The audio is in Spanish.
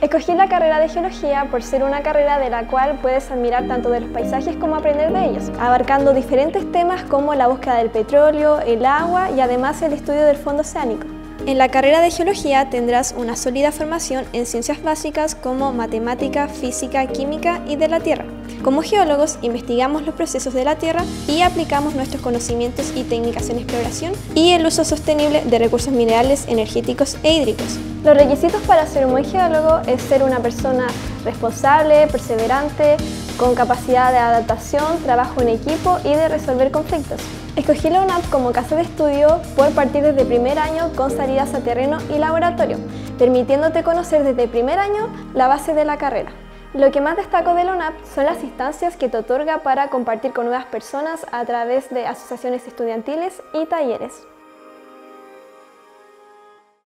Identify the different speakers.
Speaker 1: Escogí la carrera de geología por ser una carrera de la cual puedes admirar tanto de los paisajes como aprender de ellos, abarcando diferentes temas como la búsqueda del petróleo, el agua y además el estudio del fondo oceánico. En la carrera de geología tendrás una sólida formación en ciencias básicas como matemática, física, química y de la Tierra. Como geólogos investigamos los procesos de la Tierra y aplicamos nuestros conocimientos y técnicas en exploración y el uso sostenible de recursos minerales, energéticos e hídricos. Los requisitos para ser un buen geólogo es ser una persona responsable, perseverante, con capacidad de adaptación, trabajo en equipo y de resolver conflictos. Escogí la UNAP como casa de estudio por partir desde primer año con salidas a terreno y laboratorio, permitiéndote conocer desde primer año la base de la carrera. Lo que más destaco de la UNAP son las instancias que te otorga para compartir con nuevas personas a través de asociaciones estudiantiles y talleres.